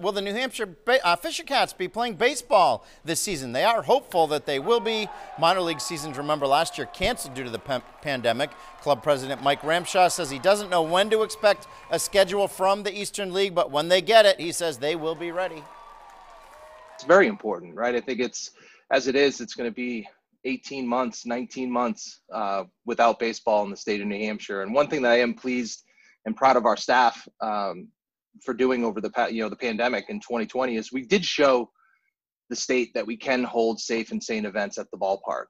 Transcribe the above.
Will the New Hampshire uh, Fisher Cats be playing baseball this season? They are hopeful that they will be. Minor league seasons, remember, last year canceled due to the pandemic. Club president Mike Ramshaw says he doesn't know when to expect a schedule from the Eastern League, but when they get it, he says they will be ready. It's very important, right? I think it's, as it is, it's going to be 18 months, 19 months uh, without baseball in the state of New Hampshire. And one thing that I am pleased and proud of our staff um, for doing over the you know the pandemic in 2020 is we did show the state that we can hold safe and sane events at the ballpark.